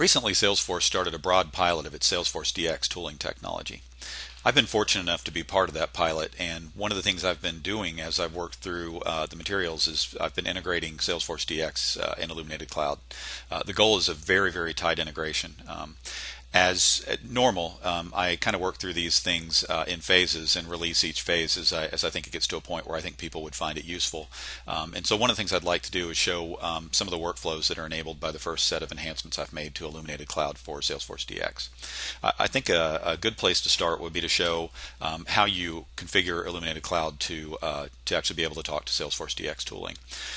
Recently, Salesforce started a broad pilot of its Salesforce DX tooling technology. I've been fortunate enough to be part of that pilot, and one of the things I've been doing as I've worked through uh, the materials is I've been integrating Salesforce DX uh, in Illuminated Cloud. Uh, the goal is a very, very tight integration. Um, as uh, normal, um, I kind of work through these things uh, in phases and release each phase as I, as I think it gets to a point where I think people would find it useful. Um, and so one of the things I'd like to do is show um, some of the workflows that are enabled by the first set of enhancements I've made to Illuminated Cloud for Salesforce DX. I think a, a good place to start would be to show um, how you configure Illuminated Cloud to uh, to actually be able to talk to Salesforce DX tooling.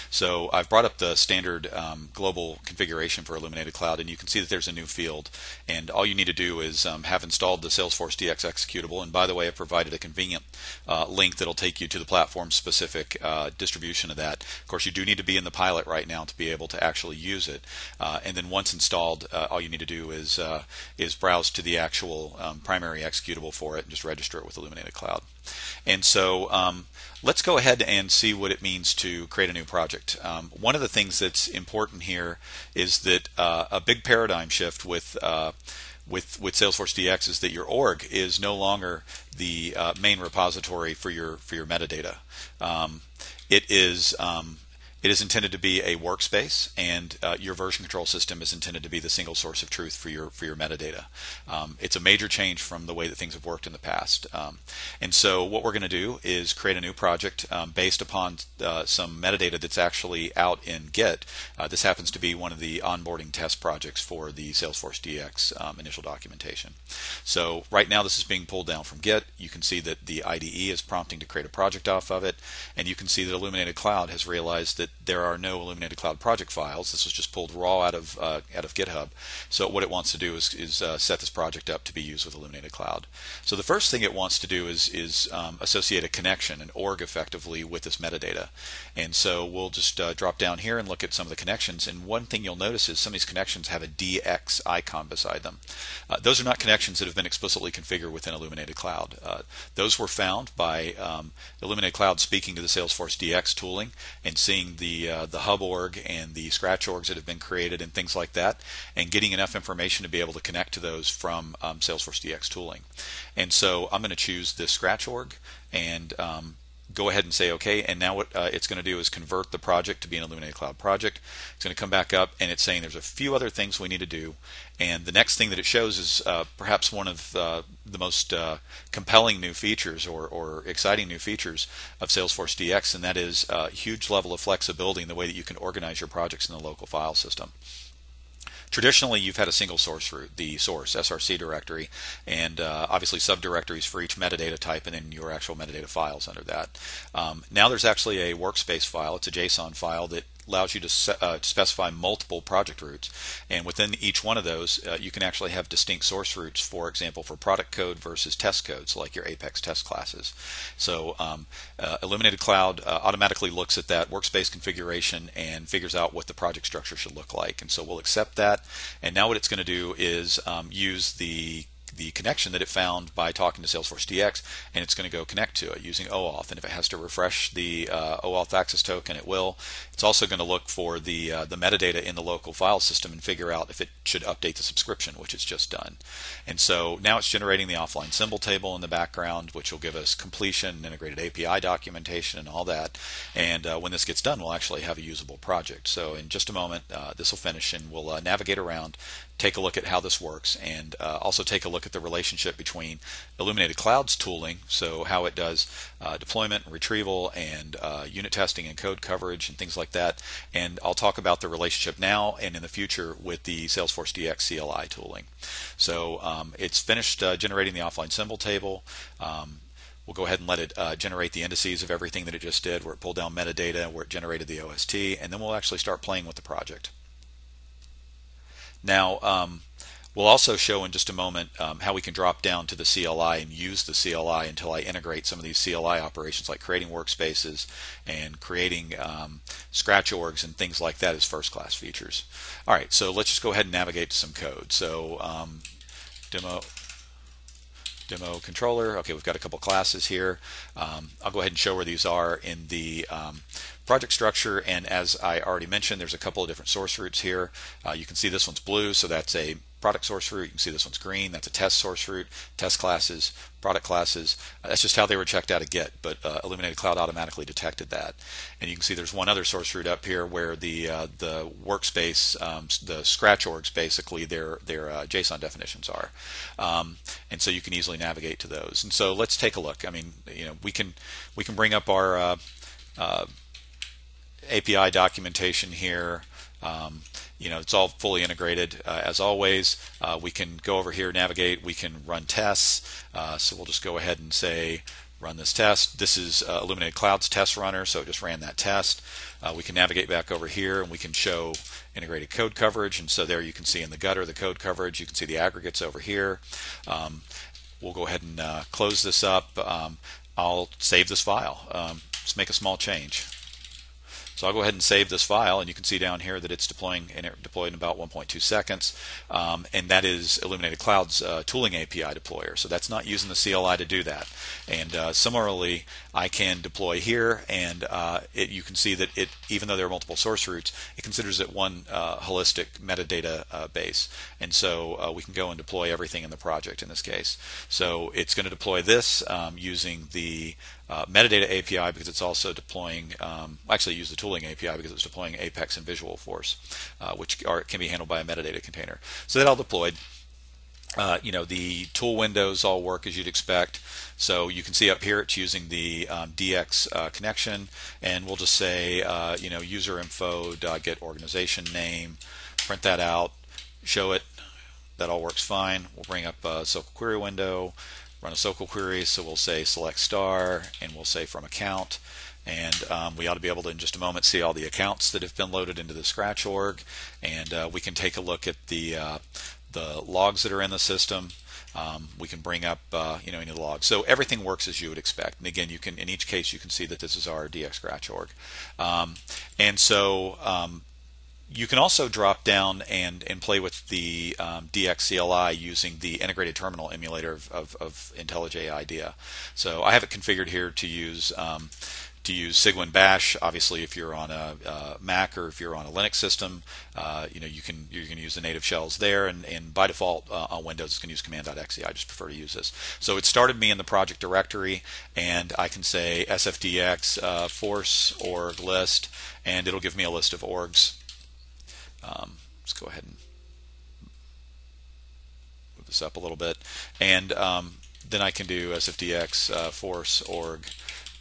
So I've brought up the standard um, global configuration for Illuminated Cloud, and you can see that there's a new field, and all all you need to do is um, have installed the Salesforce DX executable. And by the way, I've provided a convenient uh, link that'll take you to the platform specific uh, distribution of that. Of course, you do need to be in the pilot right now to be able to actually use it. Uh, and then once installed, uh, all you need to do is uh, is browse to the actual um, primary executable for it and just register it with Illuminated Cloud. And so um, let's go ahead and see what it means to create a new project. Um, one of the things that's important here is that uh, a big paradigm shift with uh, with with Salesforce DX is that your org is no longer the uh, main repository for your for your metadata. Um, it is um, it is intended to be a workspace, and uh, your version control system is intended to be the single source of truth for your for your metadata. Um, it's a major change from the way that things have worked in the past. Um, and so, what we're going to do is create a new project um, based upon uh, some metadata that's actually out in Git. Uh, this happens to be one of the onboarding test projects for the Salesforce DX um, initial documentation. So, right now, this is being pulled down from Git. You can see that the IDE is prompting to create a project off of it, and you can see that Illuminated Cloud has realized that there are no Illuminated Cloud project files. This was just pulled raw out of uh, out of GitHub. So what it wants to do is, is uh, set this project up to be used with Illuminated Cloud. So the first thing it wants to do is is um, associate a connection, an org, effectively with this metadata. And so we'll just uh, drop down here and look at some of the connections. And one thing you'll notice is some of these connections have a DX icon beside them. Uh, those are not connections that have been explicitly configured within Illuminated Cloud. Uh, those were found by um, Illuminated Cloud speaking to the Salesforce DX tooling and seeing the the uh, the hub org and the scratch orgs that have been created and things like that, and getting enough information to be able to connect to those from um, Salesforce DX tooling. And so I'm going to choose this scratch org and um, go ahead and say OK. And now what uh, it's going to do is convert the project to be an Illuminated Cloud project. It's going to come back up and it's saying there's a few other things we need to do. And the next thing that it shows is uh, perhaps one of uh, the most uh, compelling new features or, or, exciting new features of Salesforce DX, and that is a huge level of flexibility in the way that you can organize your projects in the local file system. Traditionally, you've had a single source root, the source, SRC directory, and uh, obviously subdirectories for each metadata type and then your actual metadata files under that. Um, now there's actually a workspace file. It's a JSON file that allows you to, uh, specify multiple project roots. And within each one of those, uh, you can actually have distinct source roots, for example, for product code versus test codes, like your Apex test classes. So um, uh, Illuminated Cloud uh, automatically looks at that workspace configuration and figures out what the project structure should look like. And so we'll accept that. And now what it's going to do is um, use the the connection that it found by talking to Salesforce DX, and it's going to go connect to it using OAuth. And if it has to refresh the uh, OAuth access token, it will. It's also going to look for the uh, the metadata in the local file system and figure out if it should update the subscription, which it's just done. And so now it's generating the offline symbol table in the background, which will give us completion, integrated API documentation, and all that. And uh, when this gets done, we'll actually have a usable project. So in just a moment, uh, this will finish, and we'll uh, navigate around, take a look at how this works, and uh, also take a look at the relationship between Illuminated Cloud's tooling, so how it does uh, deployment and retrieval and uh, unit testing and code coverage and things like that. And I'll talk about the relationship now and in the future with the Salesforce DX CLI tooling. So um, it's finished uh, generating the offline symbol table. Um, we'll go ahead and let it uh, generate the indices of everything that it just did, where it pulled down metadata, where it generated the OST, and then we'll actually start playing with the project. Now, um, we'll also show in just a moment um, how we can drop down to the CLI and use the CLI until I integrate some of these CLI operations like creating workspaces and creating um, scratch orgs and things like that as first class features. All right, so let's just go ahead and navigate to some code. So um, demo demo controller. Okay, we've got a couple classes here. Um, I'll go ahead and show where these are in the um, project structure, and as I already mentioned, there's a couple of different source roots here. Uh, you can see this one's blue, so that's a product source root. You can see this one's green. That's a test source root, test classes, product classes. Uh, that's just how they were checked out of Git, but uh, Illuminated Cloud automatically detected that. And you can see there's one other source root up here where the uh, the workspace, um, the Scratch orgs, basically their their uh, JSON definitions are, um, and so you can easily navigate to those. And so let's take a look. I mean, you know, we can we can bring up our uh, uh, API documentation here. Um, you know, it's all fully integrated uh, as always. Uh, we can go over here, navigate, we can run tests. Uh, so we'll just go ahead and say, run this test. This is uh, Illuminated Cloud's test runner, so it just ran that test. Uh, we can navigate back over here and we can show integrated code coverage. And so there you can see in the gutter the code coverage. You can see the aggregates over here. Um, we'll go ahead and uh, close this up. Um, I'll save this file. Um, just make a small change. So I'll go ahead and save this file, and you can see down here that it's deploying and it deployed in about 1.2 seconds, um, and that is Illuminated Cloud's uh, tooling API deployer. So that's not using the CLI to do that. And uh, similarly, I can deploy here, and uh, it, you can see that it, even though there are multiple source roots, it considers it one uh, holistic metadata uh, base. And so uh, we can go and deploy everything in the project in this case. So it's going to deploy this um, using the uh, metadata API because it's also deploying, um, actually use the tooling API because it's deploying Apex and Visualforce, uh, which are, can be handled by a metadata container. So that all deployed. Uh, you know, the tool windows all work as you'd expect. So you can see up here it's using the um, DX uh, connection, and we'll just say, uh, you know, user info get organization name, print that out, show it. That all works fine. We'll bring up a SOQL query window run a SOQL query. So we'll say select star and we'll say from account. And um, we ought to be able to, in just a moment, see all the accounts that have been loaded into the Scratch org. And uh, we can take a look at the, uh, the logs that are in the system. Um, we can bring up uh, you know any of the logs. So everything works as you would expect. And again, you can in each case you can see that this is our DX Scratch org. Um, and so um, you can also drop down and, and play with the um, DXCLI using the integrated terminal emulator of, of, of IntelliJ IDEA. So I have it configured here to use um, to use Cygwin Bash. Obviously, if you're on a, a Mac or if you're on a Linux system, uh, you know you can you can use the native shells there, and, and by default uh, on Windows, it's going to use command.exe. I just prefer to use this. So it started me in the project directory, and I can say sfdx uh, force org list, and it'll give me a list of orgs um, let's go ahead and move this up a little bit. And um, then I can do sfdx uh, force org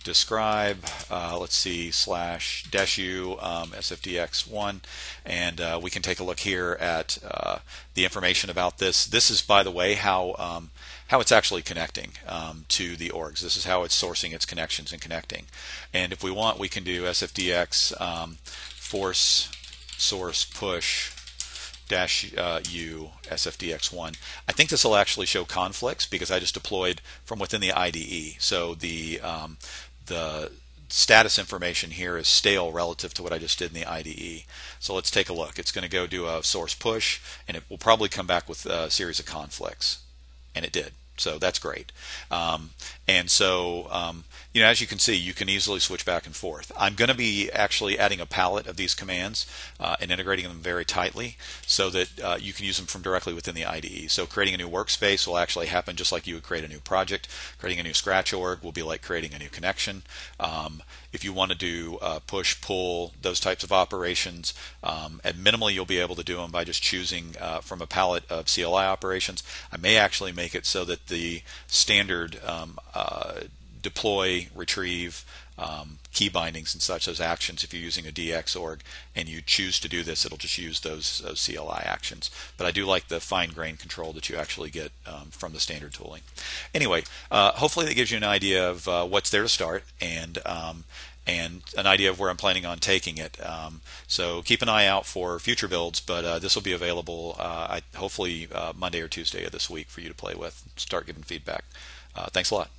describe uh, let's see slash dash u um, sfdx1 and uh, we can take a look here at uh, the information about this. This is by the way how um, how it's actually connecting um, to the orgs. This is how it's sourcing its connections and connecting. And if we want we can do sfdx um, force source push dash uh, u sfdx1. I think this will actually show conflicts because I just deployed from within the IDE. So the um, the status information here is stale relative to what I just did in the IDE. So let's take a look. It's going to go do a source push and it will probably come back with a series of conflicts. And it did. So that's great. Um, and so, um, you know, as you can see, you can easily switch back and forth. I'm going to be actually adding a palette of these commands uh, and integrating them very tightly so that uh, you can use them from directly within the IDE. So creating a new workspace will actually happen just like you would create a new project. Creating a new Scratch org will be like creating a new connection. Um, if you want to do uh, push, pull, those types of operations, um, at minimally you'll be able to do them by just choosing uh, from a palette of CLI operations. I may actually make it so that the standard um, uh, deploy, retrieve, um, key bindings and such, those actions, if you're using a DX org and you choose to do this, it'll just use those, those CLI actions. But I do like the fine grained control that you actually get um, from the standard tooling. Anyway, uh, hopefully that gives you an idea of uh, what's there to start and um, and an idea of where I'm planning on taking it. Um, so keep an eye out for future builds, but uh, this will be available uh, I, hopefully uh, Monday or Tuesday of this week for you to play with. Start giving feedback. Uh, thanks a lot.